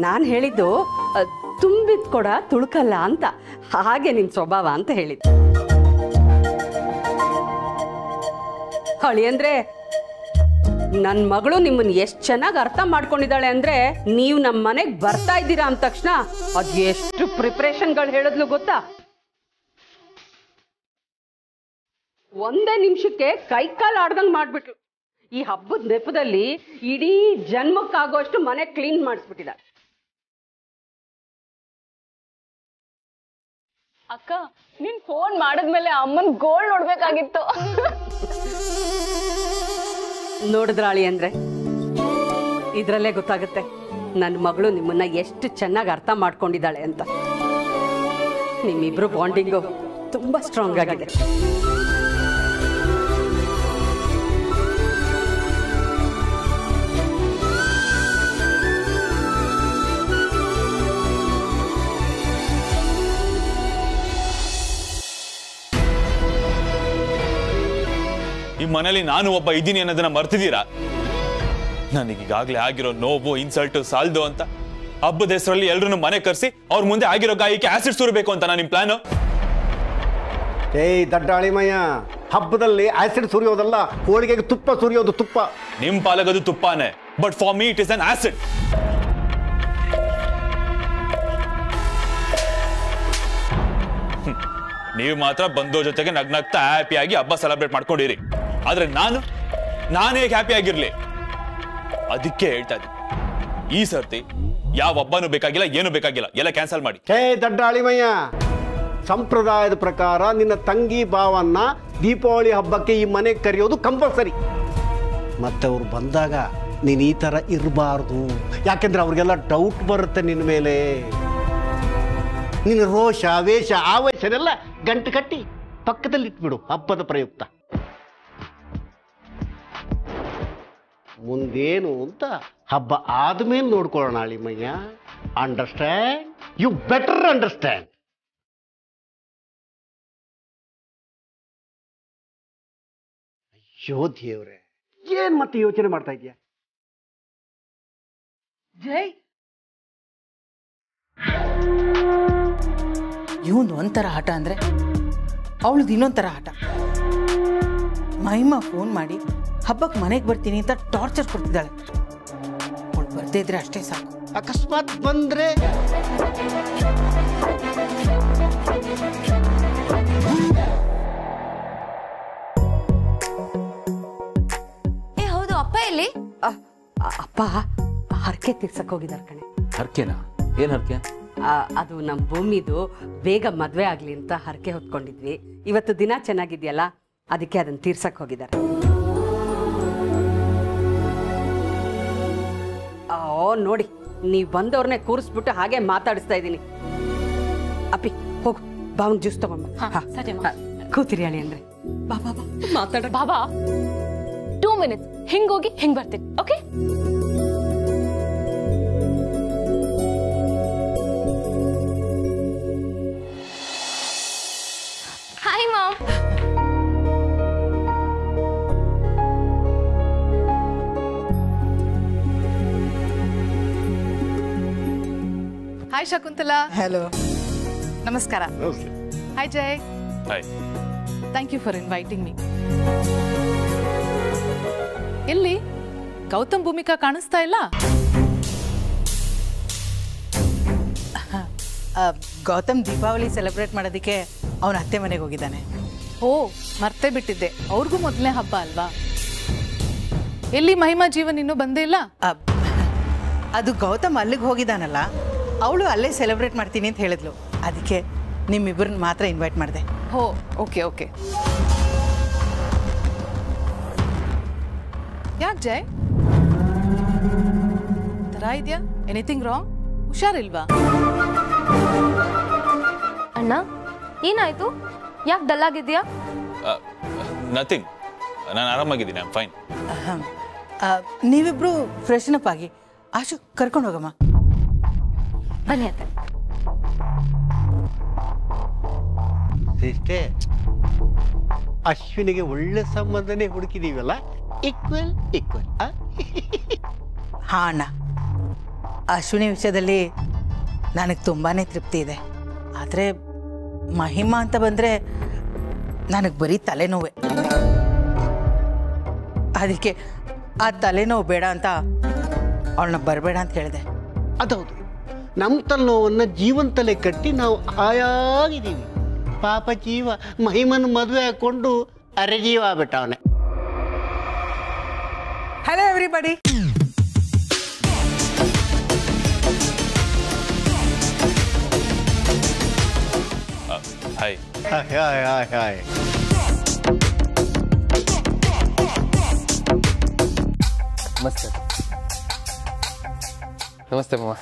ನಾನು ಹೇಳಿದ್ದು ತುಂಬಿದ ಕೊಡ ತುಳುಕಲ್ಲ ಅಂತ. ಹಾಗೆ ನಿನ್ನ ಸ್ವಭಾವ ಅಂತ ಹೇಳಿದ್ದು ಹಳಿ ಅಂದ್ರೆ ನನ್ನ ಮಗಳು ನಿಮ್ಮನ್ನು ಎಷ್ಟು ಚೆನ್ನಾಗಿ ಅರ್ಥ ಮಾಡ್ಕೊಂಡಿದ್ದಾಳೆ ಅಂದ್ರೆ, ನೀವು ನಮ್ಮ ಮನೆಗೆ ಬರ್ತಾ ಇದ್ದೀರಾ ಅಂದ ತಕ್ಷಣ ಅದು ಎಷ್ಟು ಪ್ರಿಪ್ರೇಷನ್ಗಳು ಹೇಳಿದ್ಲು ಗೊತ್ತಾ? ಒಂದೇ ನಿಮಿಷಕ್ಕೆ ಕೈಕಾಲು ಆಡ್ದಂಗೆ ಮಾಡ್ಬಿಟ್ಲು. ಈ ಹಬ್ಬದ ನೆಪದಲ್ಲಿ ಇಡೀ ಜನ್ಮಕ್ಕಾಗೋಷ್ಟು ಮನೆ ಕ್ಲೀನ್ ಮಾಡಿಸ್ಬಿಟ್ಟಿದ್ದಾರೆ ಅಕ್ಕ ನೀನ್ ಫೋನ್ ಮಾಡಿದ್ಮೇಲೆ ಅಮ್ಮನ್ ಗೋಲ್ ನೋಡ್ಬೇಕಾಗಿತ್ತು. ನೋಡಿದ್ರಾಳಿ ಅಂದ್ರೆ? ಇದ್ರಲ್ಲೇ ಗೊತ್ತಾಗುತ್ತೆ. ನನ್ನ ಮಗಳು ನಿಮ್ಮನ್ನ ಎಷ್ಟು ಚೆನ್ನಾಗಿ ಅರ್ಥ ಮಾಡ್ಕೊಂಡಿದ್ದಾಳೆ ಅಂತ. ನಿಮ್ಮಿಬ್ರು ಬಾಂಡಿಂಗು ತುಂಬಾ ಸ್ಟ್ರಾಂಗ್ ಆಗಿದೆ. ಈ ಮನೇಲಿ ನಾನು ಒಬ್ಬ ಇದ್ದೀನಿ ಅನ್ನೋದನ್ನ ಮರ್ತಿದ್ದೀರಾ? ನನಗೀಗಾಗಲೇ ಆಗಿರೋ ನೋವು ಇನ್ಸಲ್ಟ್ ಸಾಲ್ದು ಅಂತ. ಹಬ್ಬದ ಹೆಸರಲ್ಲಿ ಎಲ್ಲರನ್ನು ಮನೆ ಕರೆಸಿ ಅವ್ರ ಮುಂದೆ ಆಗಿರೋ ಗಾಯಕ್ಕೆ ಆಸಿಡ್ ಸುರಬೇಕು ಅಂತ ನಿಮ್ ಪ್ಲಾನು. ಏಯ್ ದಡ್ಡಾಳಿಮಯ್ಯ ಹಬ್ಬದಲ್ಲಿ ಆಸಿಡ್ ಸುರಿಯೋದಲ್ಲ ಹೋಳಿಗೆಗೆ ತುಪ್ಪ ಸುರಿಯೋದು ತುಪ್ಪ. ನಿಮ್ ಪಾಲಗದು ತುಪ್ಪಾನೆ but for me it is an acid ನೀವು ಮಾತ್ರ ಬಂದೋ ಜೊತೆಗೆ ನಗ್ನಗ್ತಾ ಹ್ಯಾಪಿಯಾಗಿ ಹಬ್ಬ ಸೆಲೆಬ್ರೇಟ್ ಮಾಡ್ಕೊಂಡಿರಿ. ಆದ್ರೆ ನಾನು, ನಾನೇ ಹ್ಯಾಪಿ ಆಗಿರ್ಲಿ. ಅದಕ್ಕೆ ಹೇಳ್ತಾ ಇದ್ದೆ. ಈ ಸರ್ತಿ ಯಾವ ಹಬ್ಬನೂ ಬೇಕಾಗಿಲ್ಲ, ಏನು ಬೇಕಾಗಿಲ್ಲ. ಎಲ್ಲ ಕ್ಯಾನ್ಸಲ್ ಮಾಡಿ. ಹೇ ದಡ್ಡಾಳಿಮಯ್ಯ, ಸಂಪ್ರದಾಯದ ಪ್ರಕಾರ ನಿನ್ನ ತಂಗಿ ಭಾವನ್ನ ದೀಪಾವಳಿ ಹಬ್ಬಕ್ಕೆ ಈ ಮನೆಗೆ ಕರೆಯೋದು ಕಂಪಲ್ಸರಿ. ಮತ್ತೆ ಅವ್ರು ಬಂದಾಗ ನೀನು ಈ ಥರ ಇರಬಾರ್ದು. ಯಾಕೆಂದ್ರೆ ಅವ್ರಿಗೆಲ್ಲ ಡೌಟ್ ಬರುತ್ತೆ ನಿನ್ನ ಮೇಲೆ. ನಿನ್ನ ರೋಷ, ವೇಷ ಆವೇಶನೆಲ್ಲ ಗಂಟು ಕಟ್ಟಿ ಪಕ್ಕದಲ್ಲಿ ಇಟ್ಬಿಡು ಹಬ್ಬದ ಪ್ರಯುಕ್ತ. ಮುಂದೇನು ಅಂತ ಹಬ್ಬ ಆದ್ಮೇಲೆ ನೋಡ್ಕೊಳ್ಳೋಣ ಅಳಿಮಯ್ಯ. ಅಂಡರ್ಸ್ಟ್ಯಾಂಡ್ ಯು ಬೆಟರ್ ಅಂಡರ್ಸ್ಟ್ಯಾಂಡ್ ಅಯ್ಯೋ ದೇವ್ರೆ ಏನ್ ಮತ್ತೆ ಯೋಚನೆ ಮಾಡ್ತಾ ಇದೀಯ ಜೈ. ಇವನ್ ಒಂಥರ ಆಟ ಅಂದ್ರೆ ಅವಳದು ಇನ್ನೊಂಥರ ಆಟ. ಮಹಿಮಾ ಫೋನ್ ಮಾಡಿ ಹಬ್ಬಕ್ಕೆ ಮನೆಗೆ ಬರ್ತೀನಿ ಅಂತ ಟಾರ್ಚರ್ ಕೊಡ್ತಿದ್ದಾಳೆ. ಅವಳು ಬರ್ದೇ ಇದ್ರೆ ಅಷ್ಟೇ ಸಾಕು. ಅಕಸ್ಮಾತ್ ಬಂದ್ರೆ ಏ ಹೌದು ಅಪ್ಪ ಎಲ್ಲಿ? ಅಪ್ಪ ಹರಕೆ ತೀರ್ಸಕ್ ಹೋಗಿದ್ದಾರೆ ಕಣೆ. ಹರಕೆನಾ? ಏನ್ ಹರ್ಕೆ? ಆ, ಅದು ನಮ್ಮ ಭೂಮಿದು ಬೇಗ ಮದ್ವೆ ಆಗ್ಲಿ ಅಂತ ಹರಕೆ ಹೊತ್ಕೊಂಡಿದ್ವಿ. ಇವತ್ತು ದಿನ ಚೆನ್ನಾಗಿದ್ಯಲ್ಲ ಅದಕ್ಕೆ ಅದನ್ನ ತೀರ್ಸಕ್ ಹೋಗಿದ್ದಾರೆ. ಓ ನೋಡಿ ನೀ ಬಂದವ್ರನ್ನೇ ಕೂರಿಸ್ಬಿಟ್ಟು ಹಾಗೆ ಮಾತಾಡಿಸ್ತಾ ಇದ್ದೀನಿ. ಅಪ್ಪಿ ಹೋಗು ಬಾವನ್ ಜ್ಯೂಸ್ ತಗೊಂಬ ಕೂತಿರಿ ಅಳಿ ಅಂದ್ರೆ. ಬಾ ಬಾ ಬಾ. ಮಾತಾಡ ಬಾಬಾ ಟೂ ಮಿನಿಟ್ಸ್ ಹಿಂಗೋಗಿ ಹಿಂಗ್ ಬರ್ತೀನಿ ಓಕೆ ಹಾಯ್ ಶಕುಂತಲಾ. ಹಲೋ ನಮಸ್ಕಾರ. Hi Jay hi thank you for inviting me ಎಲ್ಲಿ? ಗೌತಮ್ ಭೂಮಿಕಾ ಕಾಣಿಸ್ತಾ ಇಲ್ಲ? ಗೌತಮ್ ದೀಪಾವಳಿ ಸೆಲೆಬ್ರೇಟ್ ಮಾಡೋದಕ್ಕೆ ಅವನ ಅತ್ತೆ ಮನೆಗೆ ಹೋಗಿದ್ದಾನೆ. ಓ ಮರ್ತೇ ಬಿಟ್ಟಿದ್ದೆ. ಅವ್ರಿಗೂ ಮೊದಲನೇ ಹಬ್ಬ ಅಲ್ವಾ? ಎಲ್ಲಿ ಮಹಿಮಾ ಜೀವನ್ ಇನ್ನೂ ಬಂದೇ ಇಲ್ಲ? ಅದು ಗೌತಮ್ ಅಲ್ಲಿಗೆ ಹೋಗಿದ್ದಾನಲ್ಲ? ಅವಳು ಅಲ್ಲೇ ಸೆಲೆಬ್ರೇಟ್ ಮಾಡ್ತೀನಿ ಅಂತ ಹೇಳಿದ್ಲು. ಅದಕ್ಕೆ ನಿಮ್ಮಿಬ್ಬರನ್ನ ಮಾತ್ರ ಇನ್ವೈಟ್ ಮಾಡಿದೆ. ಹೋ ಓಕೆ ಓಕೆ. ಯಾಕೆ ಜಯ್? ಥರ ಇದೆಯಾ? ಎನಿಥಿಂಗ್ ರಾಂಗ್ ಹುಷಾರಿಲ್ವಾ? ಅಣ್ಣ ಏನಾಯ್ತು? ಯಾಕೆ ಡಲ್ ಆಗಿದ್ಯಾ? ನಥಿಂಗ್ ನಾನು ಆರಾಮಾಗಿದ್ದೀನಿ ಐಮ್ ಫೈನ್ ಅಹಂ. ಆ, ನೀವಿಬ್ರು ಫ್ರೆಶ್ನಪ್ ಅಪ್ ಆಗಿ. ಆಶು ಕರ್ಕೊಂಡು ಹೋಗಮ್ಮ. ಬನ್ನಿ ಅತ್ತೆ ಅಶ್ವಿನಿಗೆ ಒಳ್ಳೆ ಸಂಬಂಧನೇ ಹುಡುಕಿದೀವಲ್ಲ? ಈಕ್ವಲ್ ಈಕ್ವಲ್ ಹಾ ಅಣ್ಣ. ಅಶ್ವಿನಿ ವಿಷಯದಲ್ಲಿ ನನಗೆ ತುಂಬಾ ತೃಪ್ತಿ ಇದೆ. ಆದರೆ ಮಹಿಮಾ ಅಂತ ಬಂದರೆ ನನಗೆ ಬರೀ ತಲೆನೋವೆ. ಅದಕ್ಕೆ ಆ ತಲೆನೋವು ಬೇಡ ಅಂತ ಅವಳನ್ನ ಬರಬೇಡ ಅಂತ ಹೇಳಿದೆ. ಅದೌದು. ನಮ್ಮ ತಲೆನೋವನ್ನು ಜೀವಂತಲೆ ಕಟ್ಟಿ ನಾವು ಹಾಯಾಗಿದ್ದೀವಿ ಪಾಪ ಜೀವ ಮಹಿಮನ ಮದುವೆ ಹಾಕ್ಕೊಂಡು ಅರೆಜೀವ ಆಗ್ಬಿಟ್ಟವನೆ. Hello everybody hi hi hi hi hi ನಮಸ್ತೆ. ನಮಸ್ತೆ ಮಾಮ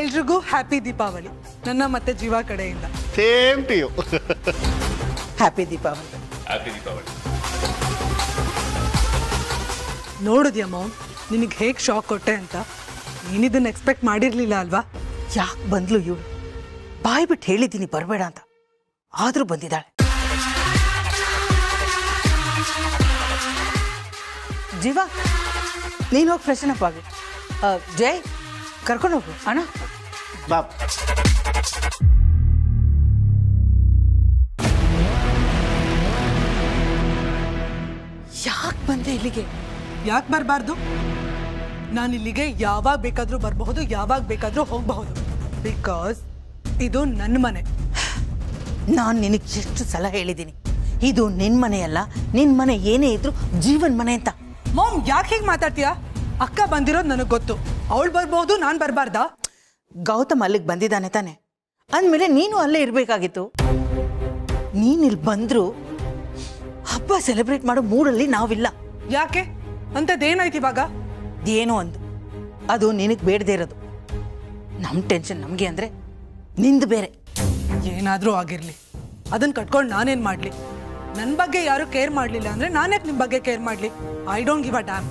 ಎಲ್ರಿಗೂ ಹ್ಯಾಪಿ ದೀಪಾವಳಿ. ನನ್ನ ಮತ್ತೆ ಜೀವ ಕಡೆಯಿಂದ. Same to you happy Deepavali. Happy Deepavali. ನೋಡಿದ್ಯಮ್ಮ mom ನಿನಗೆ ಹೇಗೆ ಶಾಕ್ ಕೊಟ್ಟೆ ಅಂತ? ನೀನಿದನ್ನ ಎಕ್ಸ್ಪೆಕ್ಟ್ ಮಾಡಿರಲಿಲ್ಲ ಅಲ್ವಾ? ಯಾಕೆ ಬಂದ್ಲು ಇವಳು? ಬಾಯ್ ಬಿಟ್ಟು ಹೇಳಿದ್ದೀನಿ ಬರಬೇಡ ಅಂತ. ಆದರೂ ಬಂದಿದ್ದಾಳೆ. ಜೀವ ನೀನು ಹೋಗಿ ಫ್ರೆಶನ್ ಅಪ್ ಆಗಿ. ಜೈ ಕರ್ಕೊಂಡು ಹೋಗು ಅಣ್ಣ ಯಾಕ್ ಯಾಕೆ ಬಂದೆ ಇಲ್ಲಿಗೆ? ಯಾಕೆ ಬರಬಾರ್ದು? ನಾನು ಇಲ್ಲಿಗೆ ಯಾವಾಗ ಬೇಕಾದರೂ ಬರಬಹುದು ಯಾವಾಗ ಬೇಕಾದರೂ ಹೋಗಬಹುದು. ಬಿಕಾಸ್ ಇದು ನನ್ನ ಮನೆ. ನಾನು ನಿನಗೆ ಎಷ್ಟು ಸಲ ಹೇಳಿದ್ದೀನಿ ಇದು ನಿನ್ನ ಮನೆಯಲ್ಲ ನಿನ್ನ ಮನೆ ಏನೇ ಇದ್ರು ಜೀವನ್ ಮನೆ ಅಂತ. ಮಾಮ್ ಯಾಕೆ ಹೀಗೆ ಮಾತಾಡ್ತೀಯಾ? ಅಕ್ಕ ಬಂದಿರೋದು ನನಗೆ ಗೊತ್ತು. ಅವಳು ಬರ್ಬೋದು ನಾನು ಬರಬಾರ್ದ? ಗೌತಮ್ ಅಲ್ಲಿಗೆ ಬಂದಿದ್ದಾನೆ ತಾನೆ. ಅಂದಮೇಲೆ ನೀನು ಅಲ್ಲೇ ಇರಬೇಕಾಗಿತ್ತು. ನೀನು ಇಲ್ಲಿ ಬಂದರೂ ಹಬ್ಬ ಸೆಲೆಬ್ರೇಟ್ ಮಾಡೋ ಮೂಡಲ್ಲಿ ನಾವಿಲ್ಲ. ಯಾಕೆ? ಅಂಥದ್ದೇನಾಯ್ತು ಇವಾಗ? ಏನೋ ಅಂದು ಅದು ನಿನಗೆ ಬೇಡದೇ ಇರೋದು. ನಮ್ಮ ಟೆನ್ಷನ್ ನಮಗೆ ಅಂದರೆ ನಿಂದು ಬೇರೆ. ಏನಾದರೂ ಆಗಿರಲಿ. ಅದನ್ನ ಕಟ್ಕೊಂಡು ನಾನೇನು ಮಾಡಲಿ? ನನ್ನ ಬಗ್ಗೆ ಯಾರು ಕೇರ್ ಮಾಡಲಿಲ್ಲ ಅಂದರೆ ನಾನೇ ನಿಮ್ಮ ಬಗ್ಗೆ ಕೇರ್ ಮಾಡಲಿ? I don't give a damn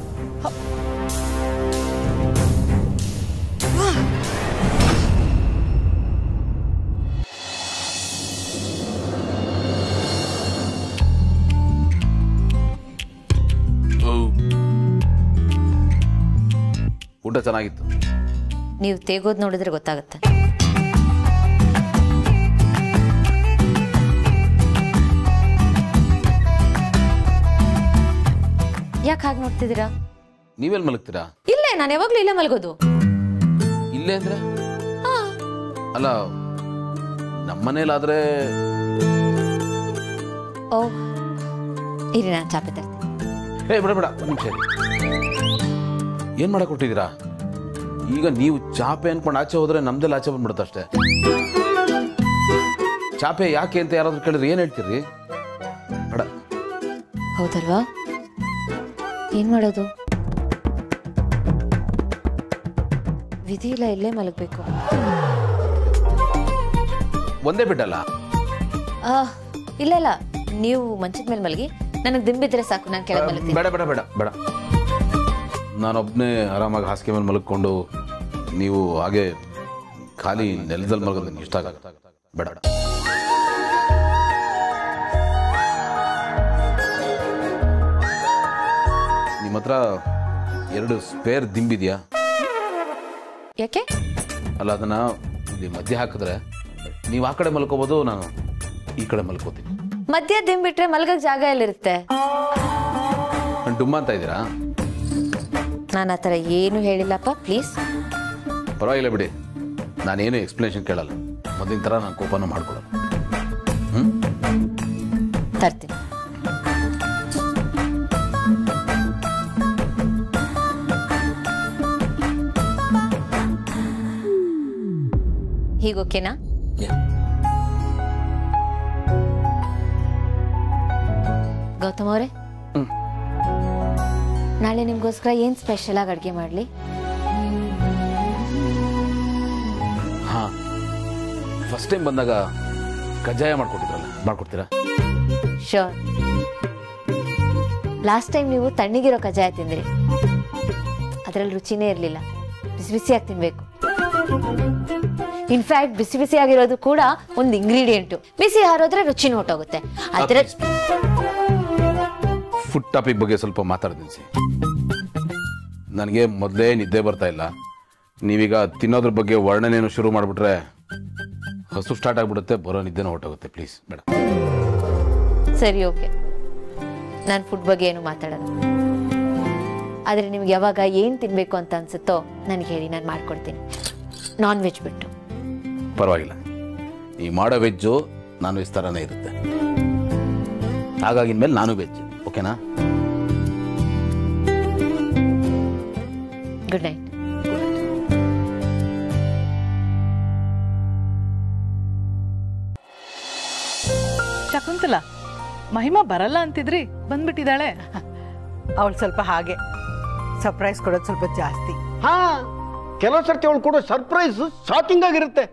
ಚೆನ್ನಾಗಿತ್ತು. ನೀವು ತೇಗೋದು ನೋಡಿದ್ರೆ ಗೊತ್ತಾಗುತ್ತೆ. ಯಾಕೆ ಹಾಗೆ ನೋಡ್ತಿದ್ದೀರಾ? ನೀವೆಲ್ಲಿ ಮಲಗ್ತೀರಾ? ಇಲ್ಲೇ ನಾನು ಯಾವಾಗ್ಲೂ ಇಲ್ಲೇ ಮಲಗೋದು. ಇಲ್ಲೇ ಅಂದ್ರೆ? ಅಲ್ಲ ನಮ್ಮನೇಲಾದ್ರೆ ಓ ಇರಿ ನಾನು ಚಾಪೆ ತರ್ತೀನಿ. ಏ ಬೇಡ ಬೇಡ ಒಂದು ನಿಮಿಷ ಏನು ಮಾಡಕ್ ಕೊಟ್ಟಿದ್ದೀರಾ ಈಗ ನೀವು ಚಾಪೆ ಅನ್ಕೊಂಡು ಆಚೆ ಹೋದ್ರೆ ನಮ್ದೆಲ್ಲ ಆಚೆ ಬಂದ್ಬಿಡುತ್ತೆ ಅಷ್ಟೇ. ಚಾಪೆ ಯಾಕೆ ಅಂತ ಯಾರಾದ್ರೂ ಕೇಳಿದ್ರೆ ಏನು ಹೇಳ್ತೀರಿ? ಹೌದಲ್ವಾ? ಏನ್ ಮಾಡೋದು? ವಿಧಿ ಇಲ್ಲ ಇಲ್ಲೇ ಮಲಗಬೇಕು? ಒಂದೇ ಬಿಟ್ಟಲ್ಲ ಇಲ್ಲ ಇಲ್ಲ. ನೀವು ಮಂಚದ ಮೇಲೆ ಮಲಗಿ ನನಗೆ ದಿಂಬಿದ್ರೆ ಸಾಕು ನಾನು ಕೆಳಗೆ ಮಲಗ್ತೀನಿ. ಬೇಡ ಬೇಡ ಬೇಡ ಬೇಡ. ನಾನೊಬ್ಬನೇ ಆರಾಮಾಗಿ ಹಾಸಿಗೆ ಮೇಲೆ ಮಲಗ್ಕೊಂಡು ನೀವು ಹಾಗೆ ಖಾಲಿ ನೆಲದಲ್ಲಿ ಮಲಗೋದು ನನಗೆ ಇಷ್ಟ ಆಗಲ್ಲ ಬೇಡ. ನಿಮ್ಮ ಹತ್ರ ಎರಡು ಸ್ಪೇರ್ ದಿಂಬಿದೆಯಾ ಯಾಕೆ? ಅಲ್ಲ ಅದನ್ನ ಇಲ್ಲಿ ಮಧ್ಯೆ ಹಾಕಿದ್ರೆ ನೀವು ಆ ಕಡೆ ಮಲ್ಕೋಬೋದು ನಾನು ಈ ಕಡೆ ಮಲ್ಕೋತೀನಿ. ಮಧ್ಯ ದಿಂಬಿಟ್ರೆ ಮಲ್ಗಕ್ ಜಾಗ ಎಲ್ಲಿರುತ್ತೆ? ಡುಮ್ಮ ಅಂತ ಇದ್ದೀರಾ? ನಾನು ಆ ಥರ ಏನು ಹೇಳಿಲ್ಲಪ್ಪ ಪ್ಲೀಸ್ ಪರವಾಗಿಲ್ಲ ಬಿಡಿ. ನಾನೇನು ಎಕ್ಸ್ಪ್ಲನೇಷನ್ ಕೇಳಲ್ಲ. ಮೊದಲಿನ ಥರ ನಾನು ಕೋಪನ ಮಾಡ್ಕೊಳ್ಳಲ್ಲ. ತರ್ತೀನಿ. ಹೀಗೆ ಓಕೆನಾ? ಗೌತಮ್ ಅವರೇ ನಾಳೆ ನಿಮ್ಗೋಸ್ಕರ ಏನ್ ಸ್ಪೆಷಲ್ ಆಗಿ ಅಡ್ಗೆ ಮಾಡ್ಲಿ? ಫಸ್ಟ್ ಟೈಮ್ ಬಂದಾಗ ಕಜ್ಜಾಯ ಮಾಡ್ಕೊಟ್ಟಿದ್ರಲ್ಲ? ಮಾಡ್ಕೊಡ್ತೀರಾ? ಶೋರ್ ಲಾಸ್ಟ್ ಟೈಮ್ ನೀವು ತಣ್ಣಗಿರೋ ಕಜ್ಜಾಯ ತಿಂದ್ರಿ. ಅದರಲ್ಲಿ ರುಚಿನೇ ಇರಲಿಲ್ಲ. ಬಿಸಿ ಬಿಸಿಯಾಗಿ ತಿನ್ಬೇಕು. ಇನ್ಫ್ಯಾಕ್ಟ್ ಬಿಸಿ ಬಿಸಿ ಆಗಿರೋದು ಕೂಡ ಒಂದು ಇಂಗ್ರೀಡಿಯೆಂಟು ಬಿಸಿ ಹಾರೋದ್ರೆ ರುಚಿನೂ ಹೊಟ್ಟೋಗುತ್ತೆ ಅದರ ಫುಡ್ ಟಾಪಿಕ್ ಬಗ್ಗೆ ಸ್ವಲ್ಪ ಮಾತಾಡ್ತೀನಿ ಸಿ ನನಗೆ ಮೊದಲೇ ನಿದ್ದೆ ಬರ್ತಾ ಇಲ್ಲ. ನೀವೀಗ ತಿನ್ನೋದ್ರ ಬಗ್ಗೆ ವರ್ಣನೆಯನ್ನು ಶುರು ಮಾಡಿಬಿಟ್ರೆ ಹಸು ಸ್ಟಾರ್ಟ್ ಆಗಿಬಿಡುತ್ತೆ ಬರೋ ನಿದ್ದೆನೂ ಹೊರಟೋಗುತ್ತೆ. ಪ್ಲೀಸ್ ಬೇಡ. ಸರಿ ಓಕೆ. ನಾನು ಫುಡ್ ಬಗ್ಗೆ ಏನು ಮಾತಾಡೋದು ಆದರೆ ನಿಮ್ಗೆ ಯಾವಾಗ ಏನು ತಿನ್ನಬೇಕು ಅಂತ ಅನ್ಸುತ್ತೋ ನನಗೆ ಹೇಳಿ ನಾನು ಮಾಡ್ಕೊಡ್ತೀನಿ. ನಾನ್ ವೆಜ್ ಬಿಟ್ಟು. ಪರವಾಗಿಲ್ಲ. ಈ ಮಾಡೋ ವೆಜ್ಜು ನಾನ್ ವೆಜ್ ಥರನೇ ಇರುತ್ತೆ. ಹಾಗಾಗಿ ಮೇಲೆ ನಾನು ವೆಜ್ ಓಕೆನಾ? ಗುಡ್ ನೈಟ್ ಶಕುಂತಲ ಮಹಿಮಾ ಬರಲ್ಲ ಅಂತಿದ್ರಿ ಬಂದ್ಬಿಟ್ಟಿದ್ದಾಳೆ. ಅವಳು ಸ್ವಲ್ಪ ಹಾಗೆ. ಸರ್ಪ್ರೈಸ್ ಕೊಡೋದು ಸ್ವಲ್ಪ ಜಾಸ್ತಿ. ಹಾ ಕೆಲವು ಸರ್ತಿ ಅವಳು ಕೊಡೋ ಸರ್ಪ್ರೈಸ್ ಶಾಕಿಂಗ್ ಆಗಿರುತ್ತೆ.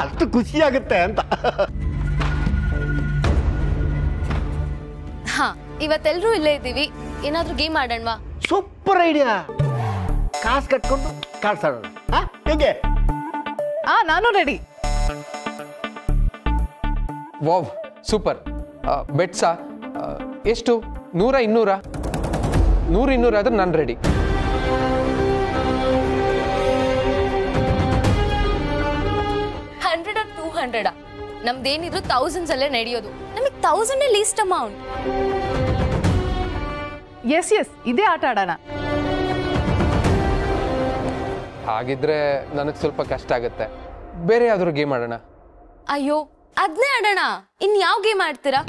ಅಷ್ಟು ಖುಷಿ ಆಗುತ್ತೆ ಅಂತ. ಹಾ ಇವತ್ತೆಲ್ರೂ ಇಲ್ಲೇ ಇದ್ದೀವಿ. ಏನಾದ್ರೂ ಗೇಮ್ ಆಡೋಣವಾ? ಸೂಪರ್ ಐಡಿಯಾ ಕಾಸು ಕಟ್ಕೊಂಡು ಕಾಡ್ಸಾಡೋಣ ಹಾ ಹೇಗೆ? ಆ ನಾನು ರೆಡಿ ವಾವ್ ಸೂಪರ್. ಬೆಟ್ಸಾ ಎಷ್ಟು? ನೂರ ಇನ್ನೂರ? ನೂರು ಇನ್ನೂರ ಆದ್ರೆ ನಾನು ready hundred or two hundred ನಮ್ದೇನಿದ್ರು thousands ಅಲ್ಲೇ ನಡೆಯೋದು. ನಮಗೆ thousand least amount yes yes ಇದೇ ಆಟ ಆಡೋಣ. ಹಾಗಿದ್ರೆ ನನಗೆ ಸ್ವಲ್ಪ ಕಷ್ಟ ಆಗುತ್ತೆ. ಬೇರೆ ಯಾವ್ದಾದ್ರು ಗೇಮ್ ಆಡೋಣ? ಅಯ್ಯೋ ಅದ್ನೇ ಆಡೋಣ. ಇನ್ ಯಾವ ಗೇಮ್ ಆಡ್ತೀರಾ?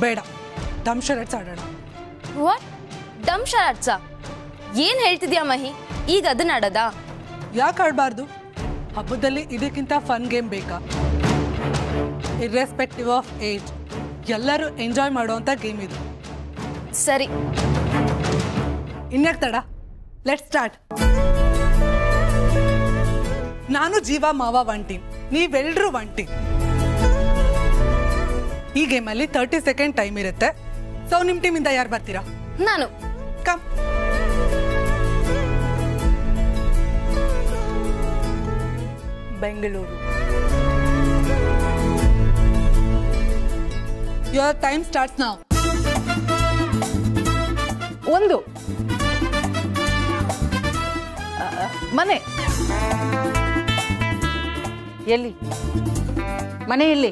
ಬೇಡ ಶರಟ್ಸ್ ಆಡೋಣ. ವಾಟ್ ಡಮ್ ಶರಾಟ್ಸ ಏನ್ ಹೇಳ್ತಿದ್ಯಾ ಮಹಿ? ಈಗ ಅದನ್ನ ಆಡೋದಾ? ಯಾಕೆ ಆಡಬಾರ್ದು? ಹಬ್ಬದಲ್ಲಿ ಇದಕ್ಕಿಂತ ಫನ್ ಗೇಮ್ ಬೇಕಾ? ಇರ್ರೆಸ್ಪೆಕ್ಟಿವ್ ಆಫ್ ಏಜ್ ಎಲ್ಲರೂ ಎಂಜಾಯ್ ಮಾಡುವಂಥ ಗೇಮ್ ಇದು. ಸರಿ. ಇನ್ಯಾಕ್ ತಡ? ಲೆಟ್ ಸ್ಟಾರ್ಟ್ ನಾನು ಜೀವ ಮಾವ ಒಂಟಿ. ನೀವೆಲ್ಲರೂ ನೀವೆಲ್ರೂ ಒನ್ ಟೀಮ್ ಈ ಗೇಮಲ್ಲಿ ತರ್ಟಿ ಸೆಕೆಂಡ್ ಟೈಮ್ ಇರುತ್ತೆ. ಸೊ ನಿಮ್ಮ ಟೀಮಿಂದ ಯಾರು ಬರ್ತೀರಾ? ನಾನು. Come Bengaluru. Your time starts ನಾವು ಒಂದು. ಮನೆ. ಎಲ್ಲಿ? ಮನೆಯಲ್ಲಿ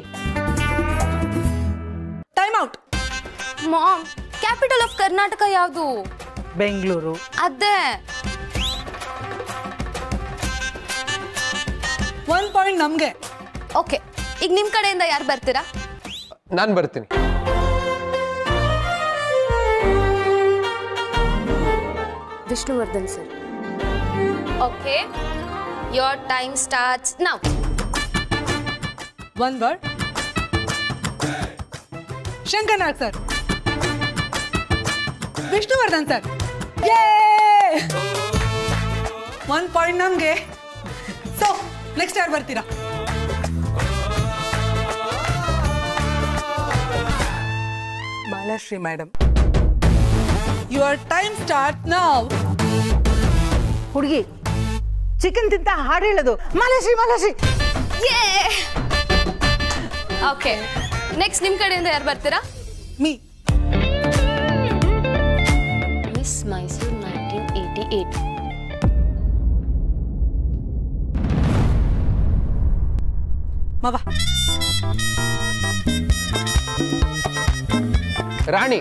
time out ma'am capital of Karnataka ಯಾವುದು? ಬೆಂಗಳೂರು. ಅದೇ. ಒನ್ ಪಾಯಿಂಟ್ ನಮಗೆ. ಓಕೆ ಈಗ ನಿಮ್ ಕಡೆಯಿಂದ ಯಾರು ಬರ್ತೀರಾ? ನಾನು ಬರ್ತೀನಿ. Vishnuvardhan sir. Okay your time starts now one word Shankar Nag sir Vishnuvardhan sir one point ನಮಗೆ. ಸೊ ನೆಕ್ಸ್ಟ್ ಯಾರು ಬರ್ತೀರಾ? Malashri madam your time start ನಾವ್ ಹುಡುಗಿ ಚಿಕನ್ ತಿಂತ ಹಾಡು ಹೇಳೋದು. ಮಲಸಿ ಮಲಸಿ ಓಕೆ ನೆಕ್ಸ್ಟ್ ನಿಮ್ ಕಡೆಯಿಂದ ಯಾರು ಬರ್ತೀರಾ? Me. Miss Mysore nineteen eighty eight ಮವ ರಾಣಿ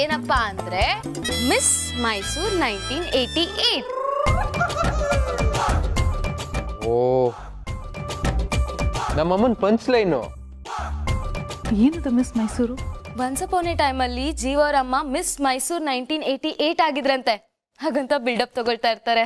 ಏನಪ್ಪಾ ಅಂದ್ರೆ miss Mysore nineteen eighty eight ಓ ನಮ್ಮಮ್ಮನ ಪಂಚ್ ಲೈನು ಏನದು miss Mysore once upon a ಟೈಮಲ್ಲಿ ಜೀವರಮ್ಮ miss Mysore nineteen eighty eight ಆಗಿದ್ರಂತೆ. ಹಾಗಂತ ಬಿಲ್ಡಪ್ ತಗೊಳ್ತಾ ಇರ್ತಾರೆ.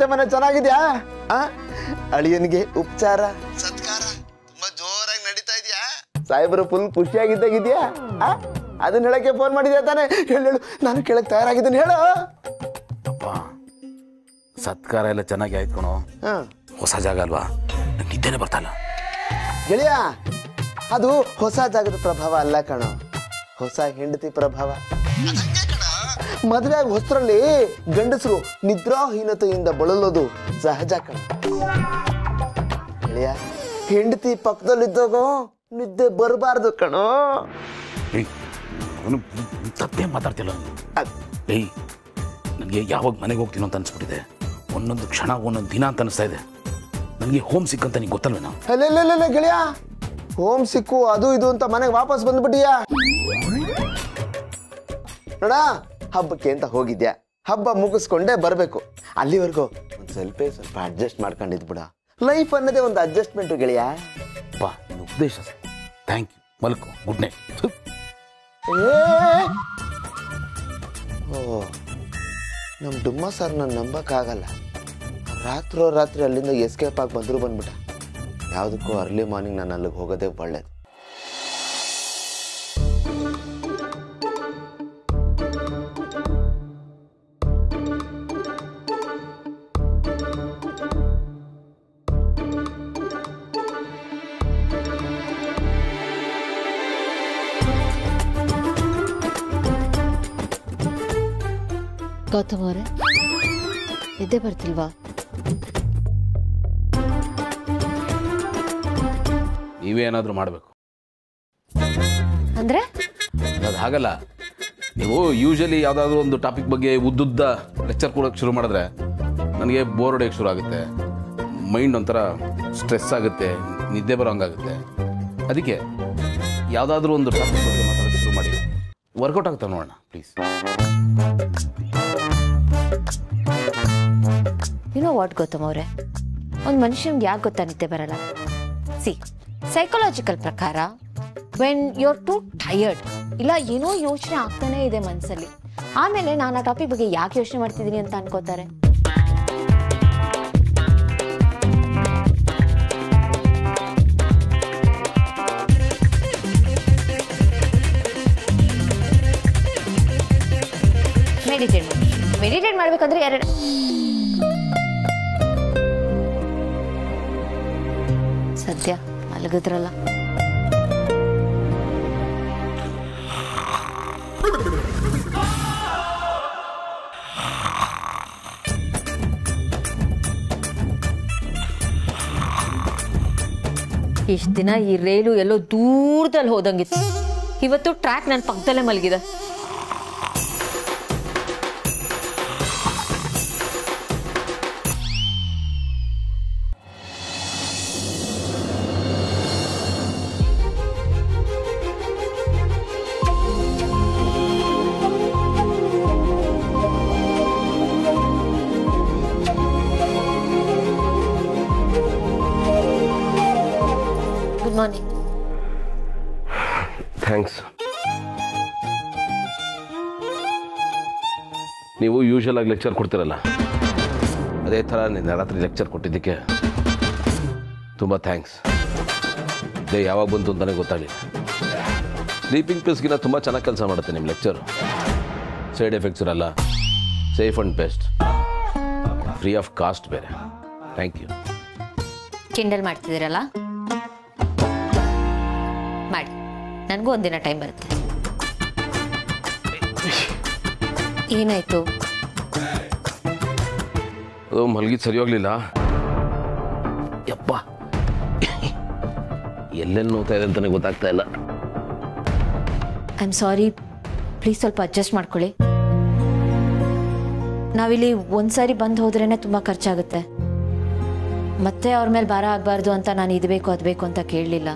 ಅತ್ತೆ ಮನೆ ಚೆನ್ನಾಗಿದ್ಯಾ? ಆ? ಅಳಿಯನಿಗೆ ಉಪಚಾರ. ಸತ್ಕಾರ ತುಂಬಾ ಜೋರಾಗಿ ನಡೀತಾ ಇದೆಯಾ? ಸಾಹೇಬರು ಫುಲ್ ಖುಷಿಯಾಗಿದ್ದಾಗಿದ್ಯಾ? ಅದನ್ನ ಹೇಳಕ್ಕೆ ಫೋನ್ ಮಾಡಿದ್ಯಾ ತಾನೆ? ಹೇಳು ಹೇಳು. ನಾನು ಕೇಳಕ್ ತಯಾರಾಗಿದ್ದೀನಿ ಹೇಳು. ಅಪ್ಪ ಸತ್ಕಾರ ಎಲ್ಲ ಚೆನ್ನಾಗಿ ಆಯ್ತು ಕಣೋ. ಹಾ. ಹೊಸ ಜಾಗ ಅಲ್ವಾ? ನಿದ್ದೆನೆ ಬರ್ತಾ ಗೆಳೆಯ ಅದು ಹೊಸ ಜಾಗದ ಪ್ರಭಾವ ಅಲ್ಲ ಕಣೋ. ಹೊಸ ಹೆಂಡತಿ ಪ್ರಭಾವ. ಮದುವೆ ಆಗಿ ಹೊಸರಲ್ಲಿ ಗಂಡಸರು ನಿದ್ರಾಹೀನತೆಯಿಂದ ಬಳಲೋದು ಸಹಜ ಕಣ. ಗೆಳೆಯ ಹೆಂಡತಿ ಪಕ್ಕದಲ್ಲಿದ್ದಾಗ ನಿದ್ದೆ ಬರಬಾರ್ದು ಕಣೋ. ತಪ್ಪೇ ಮಾತಾಡ್ತಿಲ್ಲ ಏಯ್ ನನಗೆ ಯಾವಾಗ ಮನೆಗೆ ಹೋಗ್ತೀನೋ ಅಂತ ಅನ್ಸ್ಬಿಟ್ಟಿದೆ. ಒಂದೊಂದು ಕ್ಷಣ ಒಂದೊಂದು ದಿನ ಅಂತ ಅನಿಸ್ತಾ ಇದೆ. ನನಗೆ ಹೋಮ್ ಸಿಕ್ ಅಂತ ನಿಂಗೆ ಗೊತ್ತಲ್ವೇನೋ ಅಲ್ಲೆಲ್ಲೆಲ್ಲ ಗೆಳೆಯ. ಹೋಮ್ ಸಿಕ್ಕು ಅದು ಇದು ಅಂತ ಮನೆಗೆ ವಾಪಸ್ ಬಂದ್ಬಿಟ್ಟಿಯಾ? ನೋಡ ಹಬ್ಬಕ್ಕೆ ಅಂತ ಹೋಗಿದ್ಯಾ? ಹಬ್ಬ ಮುಗಿಸ್ಕೊಂಡೇ ಬರಬೇಕು. ಅಲ್ಲಿವರೆಗೂ ಒಂದು ಸ್ವಲ್ಪ ಸ್ವಲ್ಪ ಅಡ್ಜಸ್ಟ್ ಮಾಡ್ಕೊಂಡಿದ್ಬಿಡ ಲೈಫ್ ಅನ್ನೋದೇ ಒಂದು ಅಡ್ಜಸ್ಟ್ಮೆಂಟ್ ಗೆಳೆಯ. ಬಾ ನಿನ್ನ ಉಪದೇಶ ಥ್ಯಾಂಕ್ ಯು ಮಲ್ಕು. ಗುಡ್ ನೈಟ್ ಓ ನಮ್ಮ ಡುಮ್ಮ ಸರ್ ನಾನು ನಂಬಕ್ಕಾಗಲ್ಲ ರಾತ್ರೋ ರಾತ್ರಿ ಅಲ್ಲಿಂದ ಎಸ್ಕೇಪ್ ಆಗಿ ಬಂದರೂ ಬಂದ್ಬಿಟ್ಟ. ಯಾವುದಕ್ಕೂ ಅರ್ಲಿ ಮಾರ್ನಿಂಗ್ ನಾನು ಅಲ್ಲಿಗೆ ಹೋಗೋದೇ ಒಳ್ಳೇದು. ಗೌತಮ್ ಅವರೇ ನಿದ್ದೆ ಬರ್ತಿಲ್ವಾ? ನೀವೇ ಏನಾದರೂ ಮಾಡಬೇಕು. ಅಂದ್ರೆ? ಅದು ಹಾಗಲ್ಲ. ನೀವು ಯೂಶಲಿ ಯಾವುದಾದ್ರೂ ಒಂದು ಟಾಪಿಕ್ ಬಗ್ಗೆ ಉದ್ದುದ್ದ ಲೆಕ್ಚರ್ ಕೊಡೋಕೆ ಶುರು ಮಾಡಿದ್ರೆ ನನಗೆ ಬೋರ್ ಹೊಡೆಯೋಕ್ಕೆ ಶುರು ಆಗುತ್ತೆ. ಮೈಂಡ್ ಒಂಥರ ಸ್ಟ್ರೆಸ್ ಆಗುತ್ತೆ ನಿದ್ದೆ ಬರೋ ಹಂಗಾಗುತ್ತೆ ಅದಕ್ಕೆ ಯಾವುದಾದ್ರೂ ಒಂದು ಟಾಪಿಕ್ ಬಗ್ಗೆ ಮಾತಾಡೋಕ್ಕೆ ಶುರು ಮಾಡಿ. ವರ್ಕೌಟ್ ಆಗುತ್ತೆ ನೋಡೋಣ ಪ್ಲೀಸ್ ವಾಟ್ ಗೌತಮ್ ಅವರೇ? ಒಂದು ಮನುಷ್ಯನ್ಗೆ ಯಾಕೆ ಗೊತ್ತಾ ನಿದ್ದೆ ಬರಲ್ಲ? ಸಿ ಸೈಕಾಲಜಿಕಲ್ ಪ್ರಕಾರ when you are too tired ಇಲ್ಲ ಏನೋ ಯೋಚನೆ ಆಗ್ತಾನೆ ಇದೆ ಮನಸ್ಸಲ್ಲಿ ಆಮೇಲೆ ನಾನು ಆ ಟಾಪಿಕ್ ಬಗ್ಗೆ ಯಾಕೆ ಯೋಚನೆ ಮಾಡ್ತಿದ್ದೀನಿ ಅಂತ ಅನ್ಕೋತಾರೆ? ಮೆಡಿಟೇಟ್ ಮಾಡಿ. ಮೆಡಿಟೇಟ್ ಮಾಡ್ಬೇಕಂದ್ರೆ ಎರಡು ಸದ್ಯ ಮಲಗಿದ್ರಲ್ಲ. ಇಷ್ಟು ದಿನ ಈ ರೈಲು ಎಲ್ಲೋ ದೂರದಲ್ಲಿ ಹೋದಂಗಿತ್ತು. ಇವತ್ತು ಟ್ರ್ಯಾಕ್ ನನ್ನ ಪಕ್ಕದಲ್ಲೇ ಮಲಗಿದೆ. ಮಾರ್ನಿಂಗ್ ಥ್ಯಾಂಕ್ಸ್ ನೀವು ಯೂಶಲ್ ಆಗಿ ಲೆಕ್ಚರ್ ಕೊಡ್ತಿರಲ್ಲ? ಅದೇ ಥರ ನಿನ್ನೆ ರಾತ್ರಿ ಲೆಕ್ಚರ್ ಕೊಟ್ಟಿದ್ದಕ್ಕೆ ತುಂಬ ಥ್ಯಾಂಕ್ಸ್ ಡೇ ಯಾವಾಗ ಬಂತು ಅಂತಲೇ ಗೊತ್ತಾಗಲಿಲ್ಲ ಸ್ಲೀಪಿಂಗ್ ಪಿಲ್ಸ್ಗಿನ್ನ ತುಂಬ ಚೆನ್ನಾಗಿ ಕೆಲಸ ಮಾಡುತ್ತೆ ನಿಮ್ಮ ಲೆಕ್ಚರ್ ಸೈಡ್ ಎಫೆಕ್ಟ್ಸ್ ಇರಲ್ಲ. Safe and best free of cost ಬೇರೆ. ಥ್ಯಾಂಕ್ ಯು ಕಿಂಡಲ್ ಮಾಡ್ತಿದ್ದೀರಲ್ಲ? ನನಗೂ ಒಂದಿನ ಟೈಮ್ ಬರುತ್ತೆ. ಏನಾಯ್ತು? ಅದು ಮಲಗಿದ್ ಸರಿ ಹೋಗ್ಲಿಲ್ಲ. ಯಪ್ಪ. ಎಲ್ಲೆಲ್ಲಿ ನೋಡ್ತಾ ಇದೆ ಅಂತಾನೆ ಗೊತ್ತಾಗ್ತಾ ಇಲ್ಲ. ಐ ಆಮ್ ಸಾರಿ ಪ್ಲೀಸ್ ಸ್ವಲ್ಪ ಅಡ್ಜಸ್ಟ್ ಮಾಡ್ಕೊಳ್ಳಿ. ನಾವಿಲ್ಲಿ ಒಂದ್ಸಾರಿ ಬಂದು ಹೋದ್ರೇನೆ ತುಂಬ ಖರ್ಚಾಗುತ್ತೆ. ಮತ್ತೆ ಅವ್ರ ಮೇಲೆ ಭಾರ ಆಗಬಾರ್ದು ಅಂತ ನಾನು ಇದು ಬೇಕು ಅದು ಬೇಕು ಅಂತ ಕೇಳಲಿಲ್ಲ.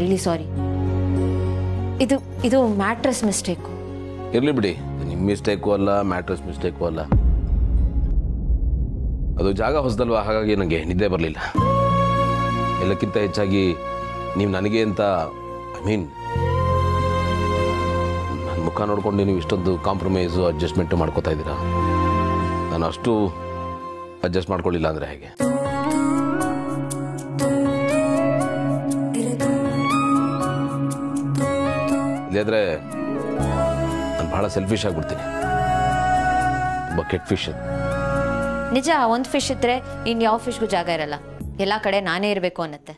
ರಿಲಿ ಸಾರಿ ಇದು ಇದು ಮ್ಯಾಟ್ರಸ್ ಮಿಸ್ಟೇಕು. ಇರಲಿ ಬಿಡಿ. ನಿಮ್ಮ ಮಿಸ್ಟೇಕು ಅಲ್ಲ, ಮ್ಯಾಟ್ರಸ್ ಮಿಸ್ಟೇಕು ಅಲ್ಲ. ಅದು ಜಾಗ ಹೊಸದಲ್ವಾ? ಹಾಗಾಗಿ ನನಗೆ ನಿದ್ದೆ ಬರಲಿಲ್ಲ. ಎಲ್ಲಕ್ಕಿಂತ ಹೆಚ್ಚಾಗಿ ನೀವು ನನಗೆ ಅಂತ ಐ ಮೀನ್ ನನ್ನ ಮುಖ ನೋಡ್ಕೊಂಡು ನೀವು ಇಷ್ಟೊಂದು ಕಾಂಪ್ರಮೈಸು ಅಡ್ಜಸ್ಟ್ಮೆಂಟು ಮಾಡ್ಕೋತಾ ಇದ್ದೀರಾ? ನಾನು ಅಷ್ಟು ಅಡ್ಜಸ್ಟ್ ಮಾಡ್ಕೊಳ್ಳಿಲ್ಲ ಅಂದರೆ ಹೇಗೆ? ಇಲ್ಲಾದ್ರೆ ನಾನು ಬಹಳ ಸೆಲ್ಫಿಶ್ ಆಗಿಬಿಡ್ತೀನಿ. ತುಂಬ ಕೆಟ್ಟ ಫಿಶ್ ಅದು. ನಿಜ, ಒಂದು ಫಿಶ್ ಇದ್ರೆ ಇನ್ನು ಯಾವ ಫಿಶ್ಗೂ ಜಾಗ ಇರಲ್ಲ. ಎಲ್ಲ ಕಡೆ ನಾನೇ ಇರಬೇಕು ಅನ್ನತ್ತೆ.